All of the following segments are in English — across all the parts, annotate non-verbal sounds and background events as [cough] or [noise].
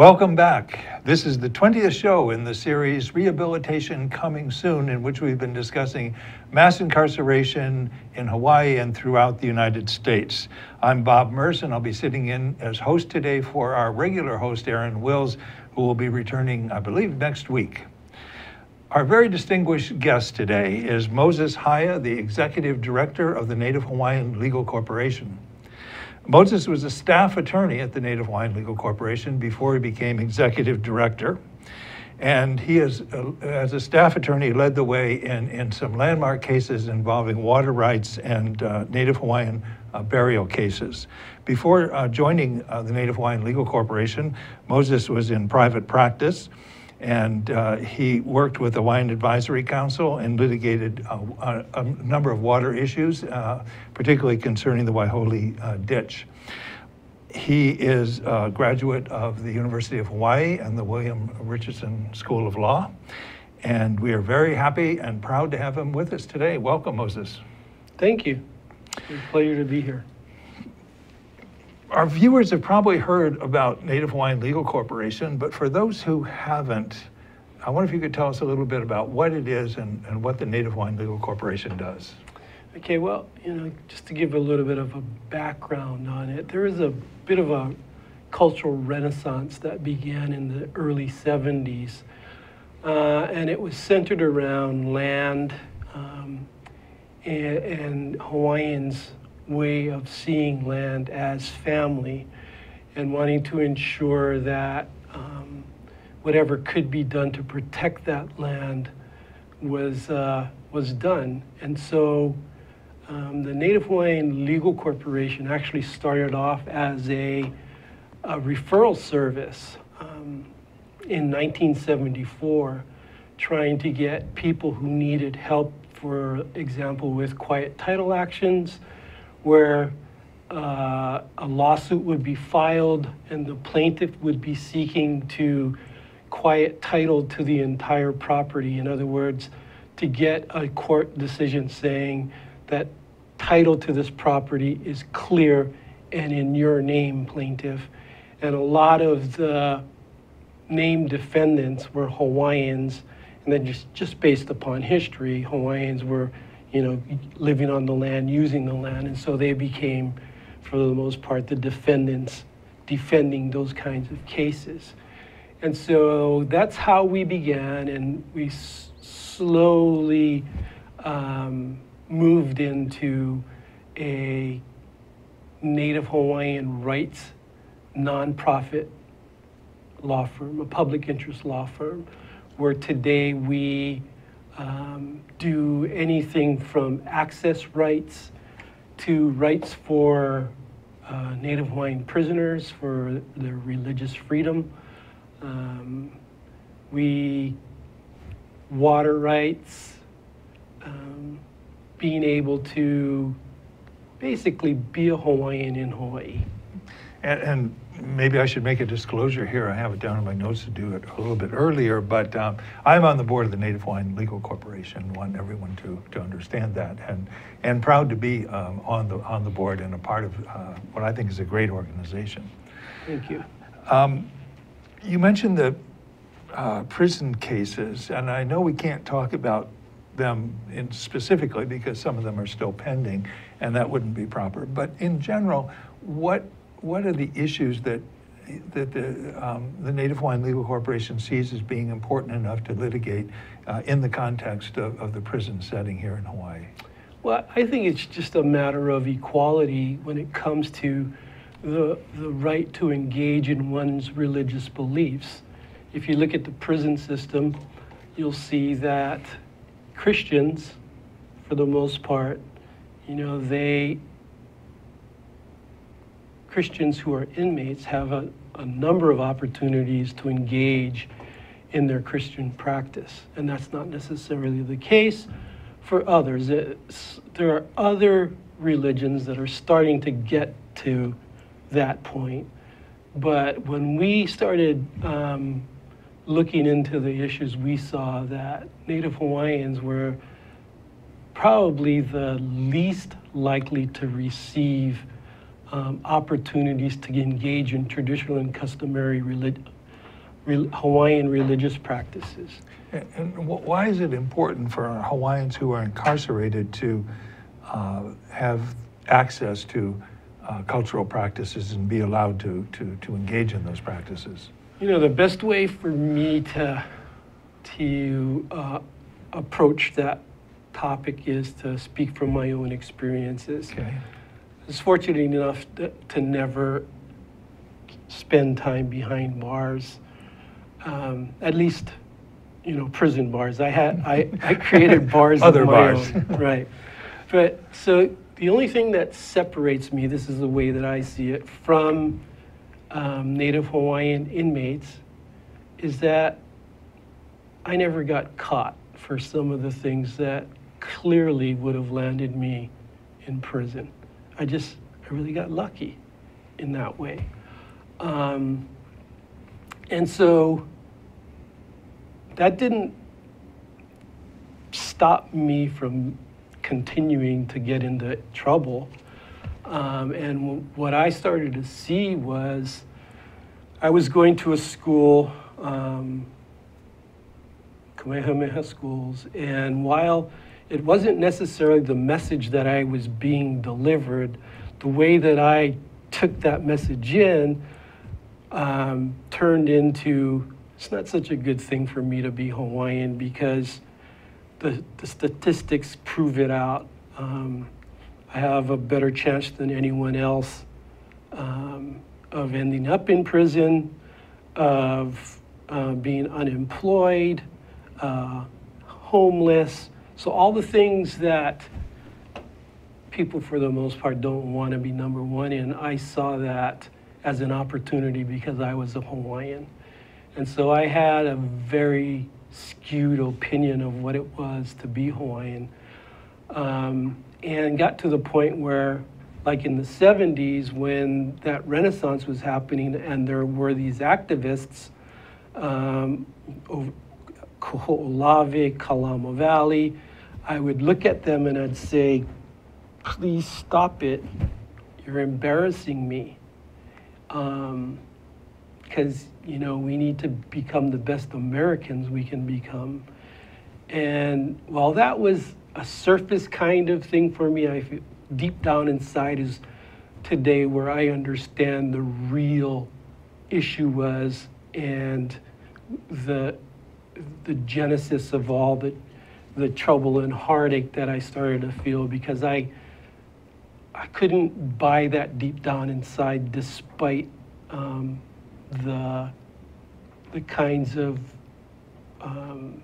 Welcome back. This is the 20th show in the series Rehabilitation Coming Soon, in which we've been discussing mass incarceration in Hawaii and throughout the United States. I'm Bob Merce, and I'll be sitting in as host today for our regular host, Aaron Wills, who will be returning, I believe, next week. Our very distinguished guest today is Moses Haia, the Executive Director of the Native Hawaiian Legal Corporation. Moses was a staff attorney at the Native Hawaiian Legal Corporation before he became executive director. And he is, uh, as a staff attorney, led the way in, in some landmark cases involving water rights and uh, Native Hawaiian uh, burial cases. Before uh, joining uh, the Native Hawaiian Legal Corporation, Moses was in private practice and uh, he worked with the Hawaiian Advisory Council and litigated a, a number of water issues, uh, particularly concerning the Waiahole uh, ditch. He is a graduate of the University of Hawaii and the William Richardson School of Law. And we are very happy and proud to have him with us today. Welcome, Moses. Thank you. It's a pleasure to be here our viewers have probably heard about Native Hawaiian Legal Corporation, but for those who haven't, I wonder if you could tell us a little bit about what it is and, and what the Native Hawaiian Legal Corporation does. Okay, well, you know, just to give a little bit of a background on it, there is a bit of a cultural renaissance that began in the early 70s, uh, and it was centered around land um, and, and Hawaiians way of seeing land as family and wanting to ensure that um, whatever could be done to protect that land was, uh, was done. And so um, the Native Hawaiian Legal Corporation actually started off as a, a referral service um, in 1974, trying to get people who needed help, for example, with quiet title actions, where uh, a lawsuit would be filed and the plaintiff would be seeking to quiet title to the entire property. In other words, to get a court decision saying that title to this property is clear and in your name, plaintiff. And a lot of the named defendants were Hawaiians, and then just, just based upon history, Hawaiians were you know, living on the land, using the land, and so they became, for the most part, the defendants defending those kinds of cases. And so that's how we began, and we s- slowly um, moved into a Native Hawaiian rights nonprofit law firm, a public interest law firm, where today we um, do anything from access rights to rights for uh, Native Hawaiian prisoners for their religious freedom. Um, we water rights, um, being able to basically be a Hawaiian in Hawaii. And, and maybe I should make a disclosure here. I have it down in my notes to do it a little bit earlier, but um, I'm on the board of the Native Hawaiian Legal Corporation. Want everyone to, to understand that, and and proud to be um, on the on the board and a part of uh, what I think is a great organization. Thank you. Um, you mentioned the uh, prison cases, and I know we can't talk about them in specifically because some of them are still pending, and that wouldn't be proper. But in general, what what are the issues that that the, um, the Native Hawaiian Legal Corporation sees as being important enough to litigate uh, in the context of, of the prison setting here in Hawaii? Well, I think it's just a matter of equality when it comes to the, the right to engage in one's religious beliefs. If you look at the prison system, you'll see that Christians, for the most part, you know, they Christians who are inmates have a, a number of opportunities to engage in their Christian practice. And that's not necessarily the case for others. There are other religions that are starting to get to that point. But when we started um, looking into the issues, we saw that Native Hawaiians were probably the least likely to receive um, opportunities to engage in traditional and customary relig- re- Hawaiian religious practices. And, and wh- why is it important for Hawaiians who are incarcerated to uh, have access to uh, cultural practices and be allowed to, to, to engage in those practices? You know, the best way for me to to uh, approach that topic is to speak from my own experiences. Okay. Was fortunate enough to, to never spend time behind bars, um, at least, you know, prison bars. I had I, I created [laughs] bars Other bars. own, right? But so the only thing that separates me, this is the way that I see it, from um, Native Hawaiian inmates, is that I never got caught for some of the things that clearly would have landed me in prison. I just, I really got lucky in that way. Um, and so that didn't stop me from continuing to get into trouble. Um, and what I started to see was I was going to a school, um, Kamehameha schools, and while it wasn't necessarily the message that I was being delivered, the way that I took that message in um, turned into it's not such a good thing for me to be Hawaiian because the, the statistics prove it out. Um, I have a better chance than anyone else um, of ending up in prison, of uh, being unemployed, uh, homeless. So, all the things that people, for the most part, don't want to be number one in, I saw that as an opportunity because I was a Hawaiian. And so I had a very skewed opinion of what it was to be Hawaiian. Um, and got to the point where, like in the 70s, when that renaissance was happening and there were these activists, um, Kaho'olawe, Kalama Valley, I would look at them and I'd say, please stop it. You're embarrassing me. Um, because, you know, we need to become the best Americans we can become. And while that was a surface kind of thing for me, I feel deep down inside is today where I understand the real issue was and the the genesis of all the the trouble and heartache that I started to feel because I I couldn't buy that deep down inside despite um, the the kinds of um,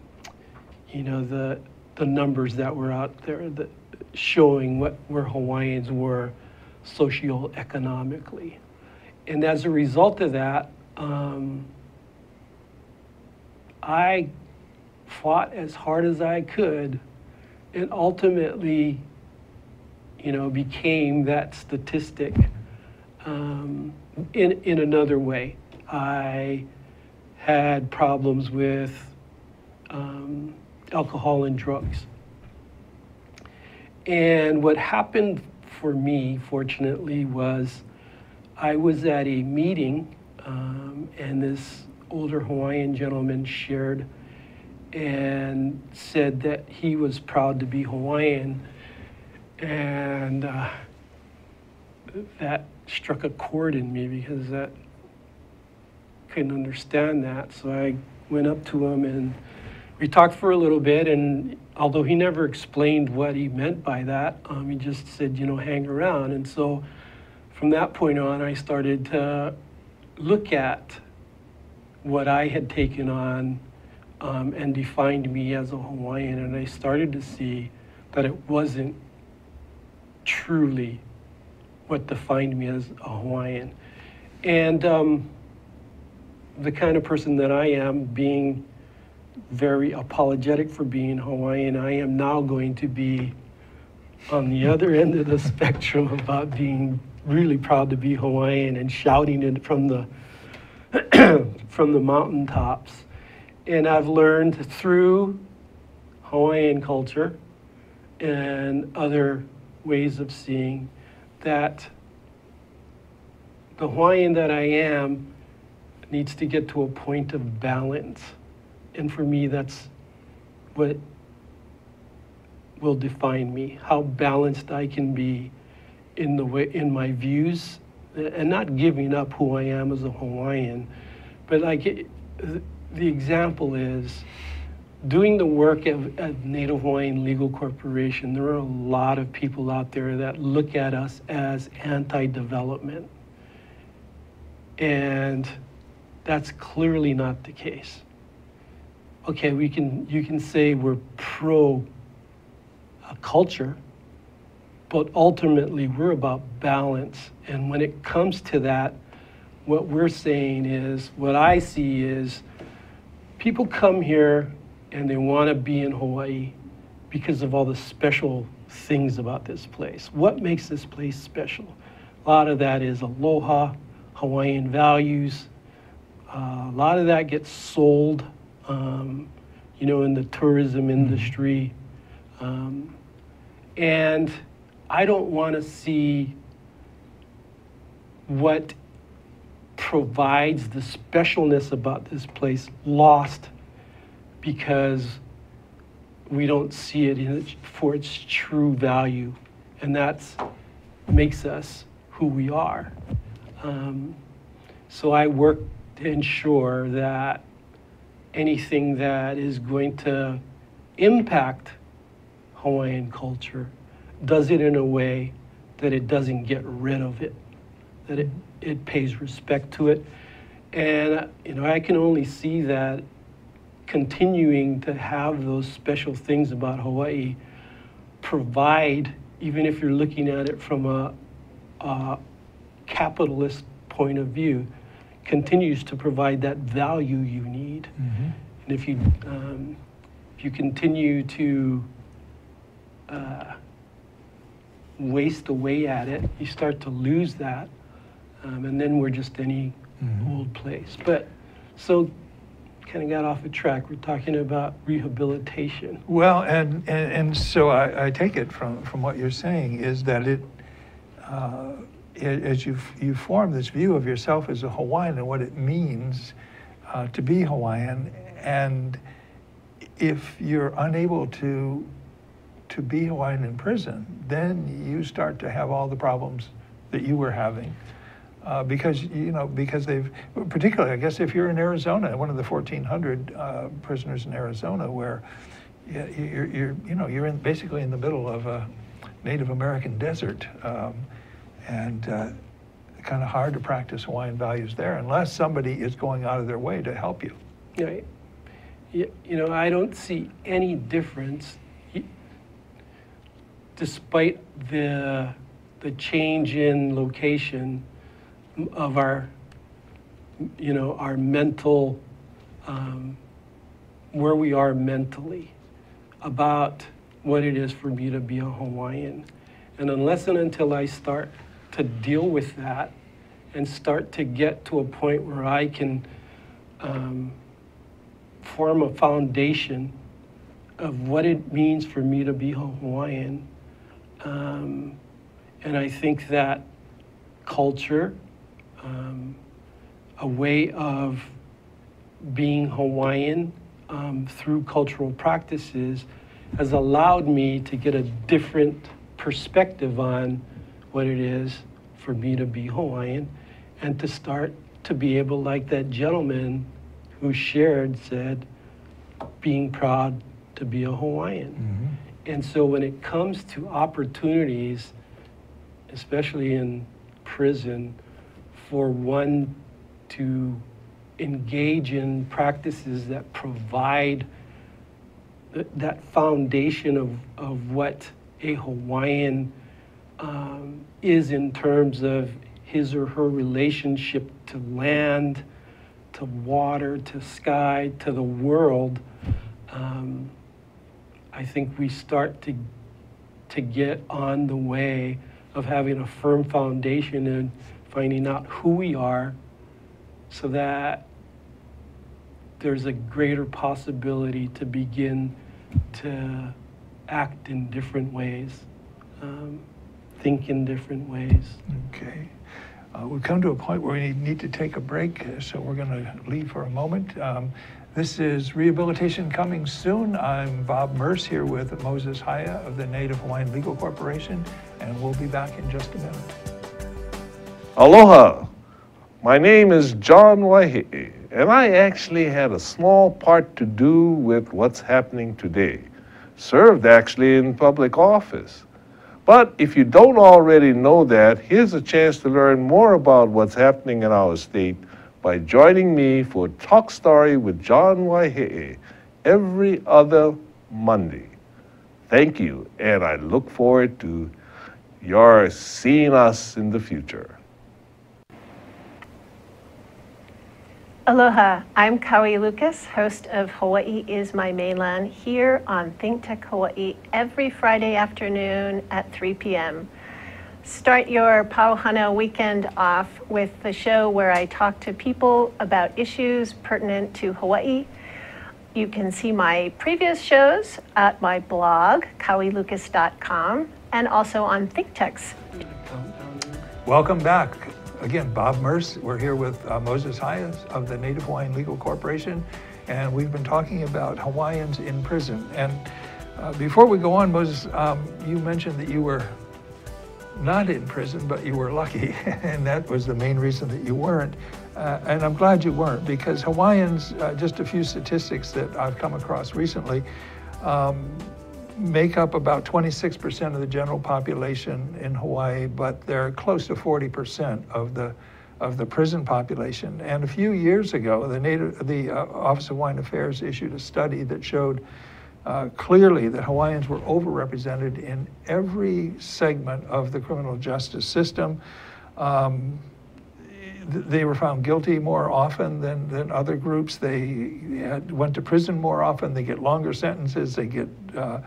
you know the the numbers that were out there that showing what where Hawaiians were socioeconomically, and as a result of that, um, I fought as hard as I could, and ultimately, you know, became that statistic um, in in another way. I had problems with um, alcohol and drugs. And what happened for me, fortunately, was I was at a meeting, um, and this older Hawaiian gentleman shared and said that he was proud to be Hawaiian. And uh, that struck a chord in me because that couldn't understand that. So I went up to him and we talked for a little bit. And although he never explained what he meant by that, um, he just said, you know, hang around. And so from that point on, I started to look at what I had taken on um, and defined me as a Hawaiian. And I started to see that it wasn't truly what defined me as a Hawaiian. And um, the kind of person that I am, being very apologetic for being Hawaiian, I am now going to be on the other end of the [laughs] spectrum about being really proud to be Hawaiian and shouting it from the [clears throat] from the mountaintops. And I've learned through Hawaiian culture and other ways of seeing that the Hawaiian that I am needs to get to a point of balance. And for me, that's what will define me, how balanced I can be in the way in my views and not giving up who I am as a Hawaiian, but like the example is doing the work of, at Native Hawaiian Legal Corporation. There are a lot of people out there that look at us as anti-development, and that's clearly not the case. Okay, we can you can say we're pro a culture, but ultimately we're about balance. And when it comes to that, what we're saying is, what I see is people come here and they want to be in Hawaii because of all the special things about this place. What makes this place special? A lot of that is aloha, Hawaiian values. Uh, a lot of that gets sold, um, you know, in the tourism mm-hmm. industry. Um, and I don't want to see what provides the specialness about this place lost because we don't see it for its true value. And that makes us who we are. Um, so I work to ensure that anything that is going to impact Hawaiian culture does it in a way that it doesn't get rid of it, that it, it pays respect to it. And, you know, I can only see that continuing to have those special things about Hawaii provide, even if you're looking at it from a, a capitalist point of view, continues to provide that value you need. Mm-hmm. And if you, um, if you continue to uh, waste away at it, you start to lose that, um, and then we're just any mm-hmm. old place. But so kind of got off a track. We're talking about rehabilitation. Well, and and, and so I, I take it from from what you're saying is that it. Uh, as you you form this view of yourself as a Hawaiian and what it means uh, to be Hawaiian, and if you're unable to to be Hawaiian in prison, then you start to have all the problems that you were having. Uh, because you know because they've particularly I guess if you're in Arizona, one of the 1,400 uh, prisoners in Arizona, where you're, you're, you know you're in basically in the middle of a Native American desert, um, and uh, kind of hard to practice Hawaiian values there unless somebody is going out of their way to help you. You, you know I don't see any difference despite the, the change in location of our, you know, our mental, um, where we are mentally, about what it is for me to be a Hawaiian. And unless and until I start to deal with that and start to get to a point where I can um, form a foundation of what it means for me to be Hawaiian, um, and I think that culture, um, a way of being Hawaiian um, through cultural practices, has allowed me to get a different perspective on what it is for me to be Hawaiian and to start to be able, like that gentleman who shared, said, being proud to be a Hawaiian. Mm-hmm. And so when it comes to opportunities, especially in prison, for one to engage in practices that provide th- that foundation of, of what a Hawaiian um, is in terms of his or her relationship to land, to water, to sky, to the world. Um, I think we start to, to get on the way of having a firm foundation and finding out who we are so that there's a greater possibility to begin to act in different ways, um, think in different ways. Okay. Uh, we've come to a point where we need to take a break, uh, so we're going to leave for a moment. Um, this is Rehabilitation Coming Soon. I'm Bob Merce here with Moses Haia of the Native Hawaiian Legal Corporation, and we'll be back in just a minute. Aloha. My name is John Waihe'e, and I actually had a small part to do with what's happening today. Served actually in public office. But if you don't already know that, here's a chance to learn more about what's happening in our state by joining me for Talk Story with John Waihe'e every other Monday. Thank you, and I look forward to your seeing us in the future. Aloha, I'm Kaui Lucas, host of Hawaii is My Mainland, here on Think Tech Hawaii every Friday afternoon at 3 p.m. Start your Pauhana weekend off with the show where I talk to people about issues pertinent to Hawaii. You can see my previous shows at my blog, kauilucas.com, and also on ThinkTech. Welcome back. Again, Bob Merce. We're here with uh, Moses Hayes of the Native Hawaiian Legal Corporation, and we've been talking about Hawaiians in prison. And uh, before we go on, Moses, um, you mentioned that you were not in prison, but you were lucky, [laughs] and that was the main reason that you weren't. Uh, and I'm glad you weren't because Hawaiians, uh, just a few statistics that I've come across recently, um, make up about 26% of the general population in Hawaii, but they're close to 40% of the of the prison population. And a few years ago, the, Native, the uh, Office of Hawaiian Affairs issued a study that showed uh, clearly that Hawaiians were overrepresented in every segment of the criminal justice system. Um, they were found guilty more often than, than other groups. They had, went to prison more often. They get longer sentences. They get uh,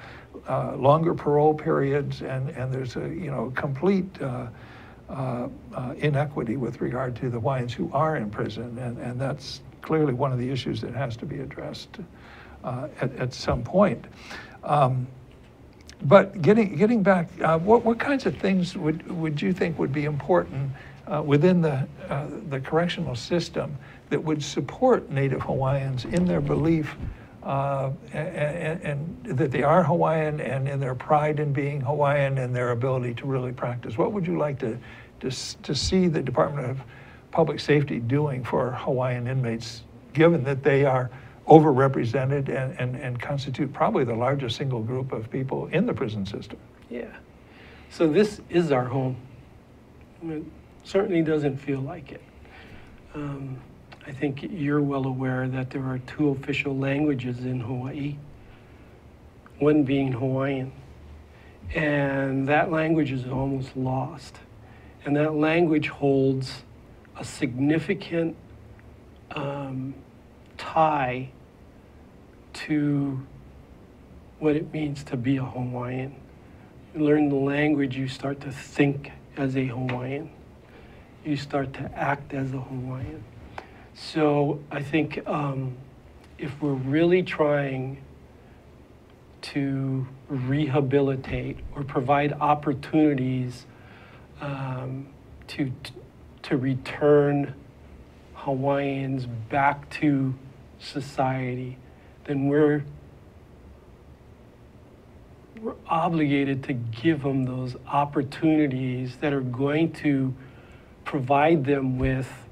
uh, longer parole periods, and, and there's a you know complete uh, uh, uh inequity with regard to the Hawaiians who are in prison, and, and that's clearly one of the issues that has to be addressed. Uh, at, at some point. Um, but getting, getting back, uh, what, what kinds of things would, would you think would be important within the, the correctional system that would support Native Hawaiians in their belief uh, and, and, that they are Hawaiian and in their pride in being Hawaiian and their ability to really practice? What would you like to, to, to see the Department of Public Safety doing for Hawaiian inmates, given that they are overrepresented and, and, and constitute probably the largest single group of people in the prison system. Yeah. So this is our home. I mean, certainly doesn't feel like it. Um, I think you're well aware that there are two official languages in Hawaii, one being Hawaiian. And that language is almost lost. And that language holds a significant um, tie to what it means to be a Hawaiian. You learn the language, you start to think as a Hawaiian. You start to act as a Hawaiian. So I think um, if we're really trying to rehabilitate or provide opportunities um, to, to return Hawaiians back to society, then we're, we're obligated to give them those opportunities that are going to provide them with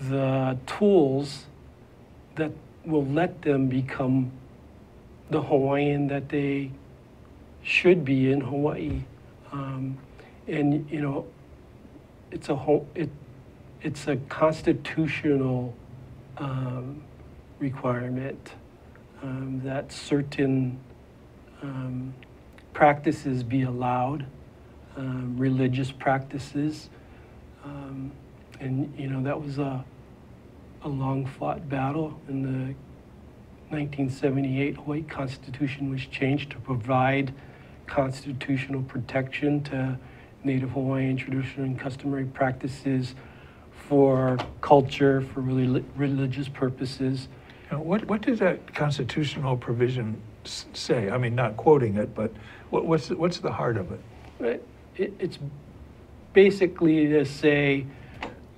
the tools that will let them become the Hawaiian that they should be in Hawaii. Um, and you know, it's a it, it's a constitutional um, requirement um, that certain um, practices be allowed, um, religious practices. And, you know, that was a, a long fought battle in the 1978 Hawaii Constitution was changed to provide constitutional protection to Native Hawaiian traditional and customary practices for culture, for really religious purposes. Now, what, what does that constitutional provision say? I mean, not quoting it, but what, what's, the- what's the heart of it? Right? It, it's basically to say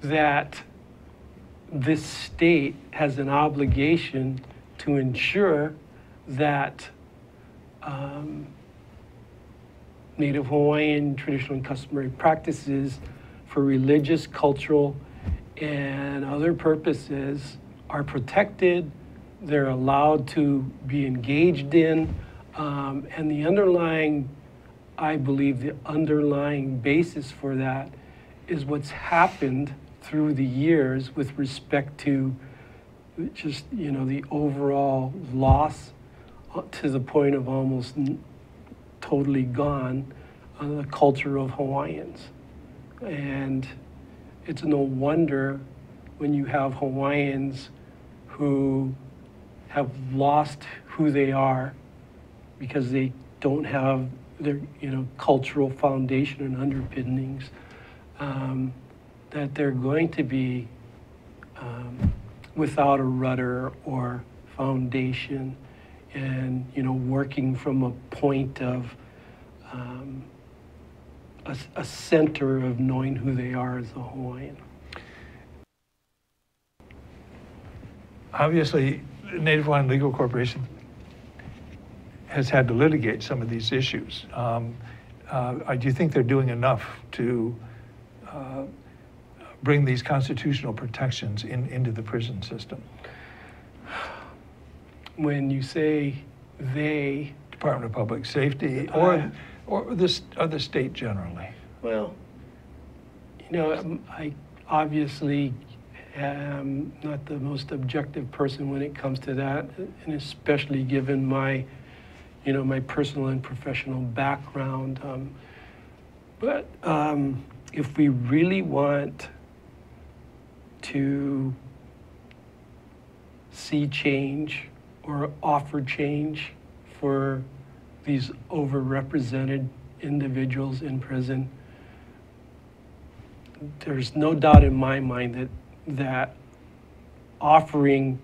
that this state has an obligation to ensure that um, Native Hawaiian traditional and customary practices for religious, cultural, and other purposes are protected, they're allowed to be engaged in, um, and the underlying, I believe, the underlying basis for that is what's happened through the years with respect to just, you know, the overall loss uh, to the point of almost totally gone on the culture of Hawaiians. And it's no wonder when you have Hawaiians who have lost who they are because they don't have their you know cultural foundation and underpinnings um, that they're going to be um, without a rudder or foundation and you know working from a point of um, a, a center of knowing who they are as a Hawaiian. Obviously, Native Hawaiian Legal Corporation has had to litigate some of these issues. Um, uh, do you think they're doing enough to uh, bring these constitutional protections in, into the prison system? When you say they, Department of Public Safety or, or this, or the state generally? well, you know, um, I obviously am not the most objective person when it comes to that, and especially given my, you know, my personal and professional background. Um, but um, if we really want to see change or offer change for these overrepresented individuals in prison, there's no doubt in my mind that that offering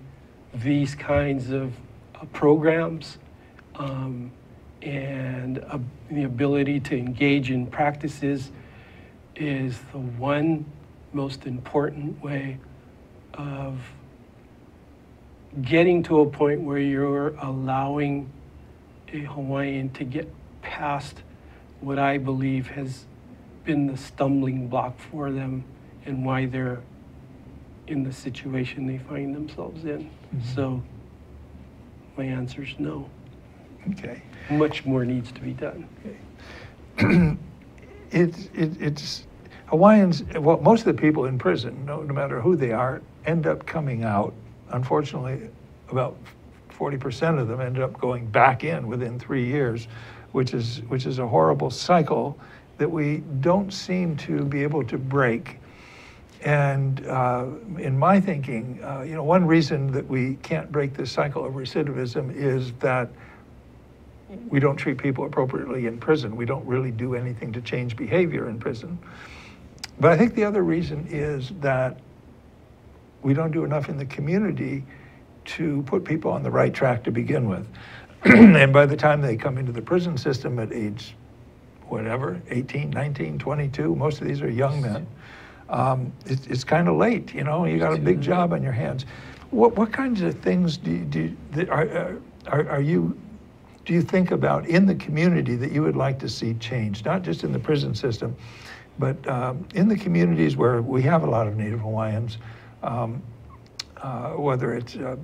these kinds of uh, programs um, and uh, the ability to engage in practices is the one most important way of getting to a point where you're allowing a Hawaiian to get past what I believe has been the stumbling block for them and why they're in the situation they find themselves in. Mm-hmm. So my answer is no. Okay. Much more needs to be done. [clears throat] It's, it, it's, Hawaiians, well, most of the people in prison, no, no matter who they are, end up coming out. Unfortunately, about 40% of them end up going back in within three years, which is, which is a horrible cycle that we don't seem to be able to break. And uh, in my thinking, uh, you know, one reason that we can't break this cycle of recidivism is that we don't treat people appropriately in prison. We don't really do anything to change behavior in prison. But I think the other reason is that we don't do enough in the community to put people on the right track to begin with. [clears throat] and by the time they come into the prison system at age whatever, 18, 19, 22, most of these are young men. Um, it's it's kind of late, you know, you got a big job on your hands. What, what kinds of things do you, do you, are, are, are you do you think about in the community that you would like to see change, not just in the prison system, but um, in the communities where we have a lot of Native Hawaiians, um, uh, whether it's uh,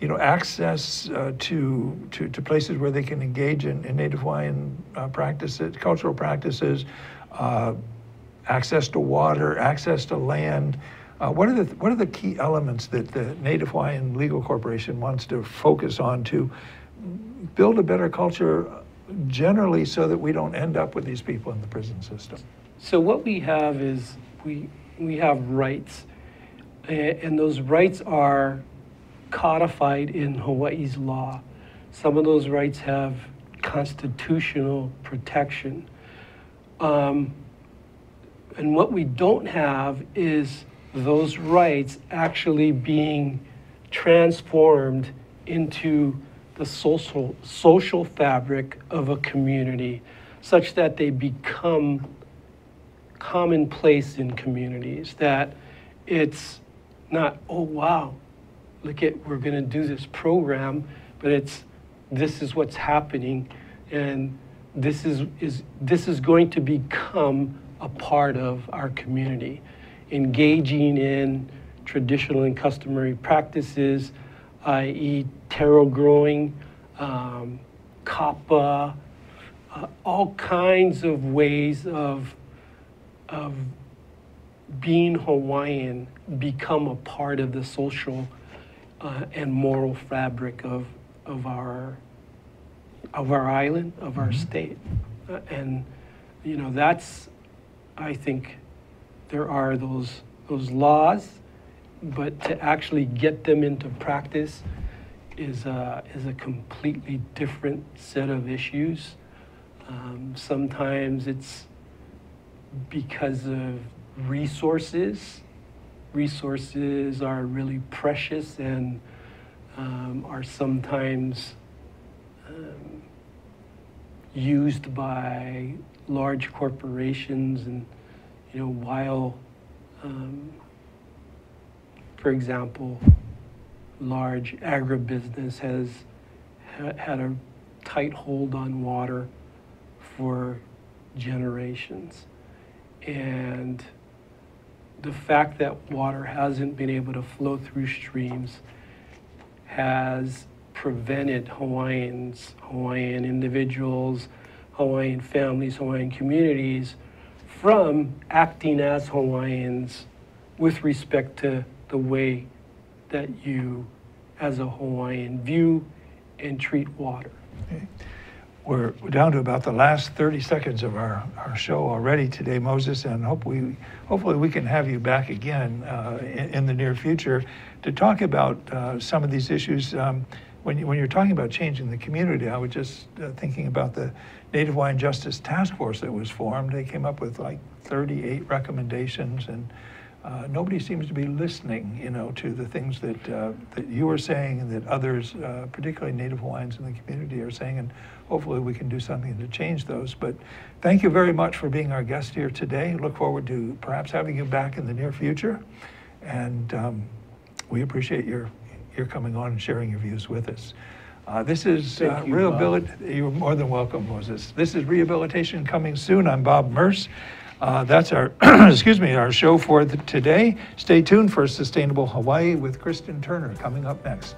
you know access uh, to, to to places where they can engage in, in Native Hawaiian uh, practices, cultural practices, uh, access to water, access to land. Uh, what are the what are the key elements that the Native Hawaiian Legal Corporation wants to focus on to build a better culture generally so that we don't end up with these people in the prison system. So what we have is we we have rights, and those rights are codified in Hawaii's law. Some of those rights have constitutional protection. Um, and what we don't have is those rights actually being transformed into the social, social fabric of a community such that they become commonplace in communities, that it's not, oh wow, look at, we're going to do this program, but it's, this is what's happening, and this is, is, this is going to become a part of our community. Engaging in traditional and customary practices, i.e., taro growing, um, kapa, uh, all kinds of ways of, of being Hawaiian become a part of the social uh, and moral fabric of, of, our, of our island, of our state. Uh, and, you know, that's, I think, there are those, those laws, but to actually get them into practice is a, is a completely different set of issues. Um, sometimes it's because of resources. Resources are really precious and um, are sometimes um, used by large corporations and you know while um, for example large agribusiness has ha- had a tight hold on water for generations. And the fact that water hasn't been able to flow through streams has prevented Hawaiians, Hawaiian individuals, Hawaiian families, Hawaiian communities from acting as Hawaiians with respect to the way that you, as a Hawaiian, view and treat water. Okay. We're down to about the last 30 seconds of our, our show already today, Moses, and hope we, hopefully we can have you back again uh, in, in, the near future to talk about uh, some of these issues. Um, when, you, when you're talking about changing the community, I was just uh, thinking about the Native Hawaiian Justice Task Force that was formed. They came up with like 38 recommendations and uh, nobody seems to be listening, you know, to the things that uh, that you are saying and that others, uh, particularly Native Hawaiians in the community, are saying, and hopefully we can do something to change those. But thank you very much for being our guest here today. Look forward to perhaps having you back in the near future, and um, we appreciate your your coming on and sharing your views with us. Uh, this is uh, you, rehabilitation. You're more than welcome, Moses. This is rehabilitation coming soon. I'm Bob Merce. Uh, that's our, [clears throat] excuse me, our show for today. Stay tuned for Sustainable Hawaii with Kristen Turner coming up next.